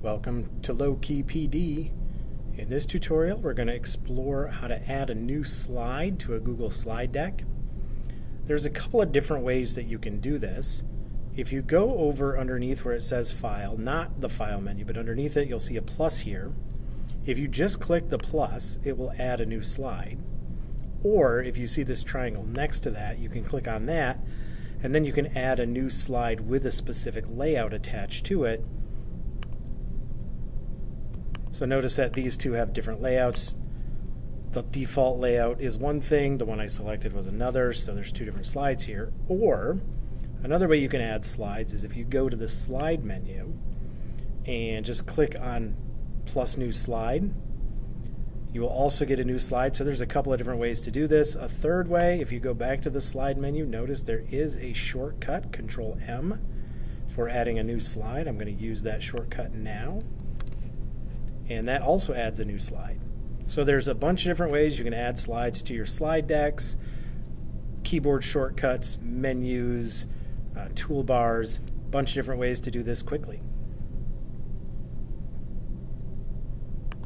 Welcome to Low Key PD. In this tutorial, we're going to explore how to add a new slide to a Google slide deck. There's a couple of different ways that you can do this. If you go over underneath where it says File, not the File menu, but underneath it you'll see a plus here. If you just click the plus, it will add a new slide. Or if you see this triangle next to that, you can click on that, and then you can add a new slide with a specific layout attached to it so notice that these two have different layouts. The default layout is one thing, the one I selected was another, so there's two different slides here. Or another way you can add slides is if you go to the slide menu and just click on plus new slide, you will also get a new slide. So there's a couple of different ways to do this. A third way, if you go back to the slide menu, notice there is a shortcut, Control M, for adding a new slide. I'm going to use that shortcut now and that also adds a new slide. So there's a bunch of different ways you can add slides to your slide decks, keyboard shortcuts, menus, uh, toolbars, bunch of different ways to do this quickly.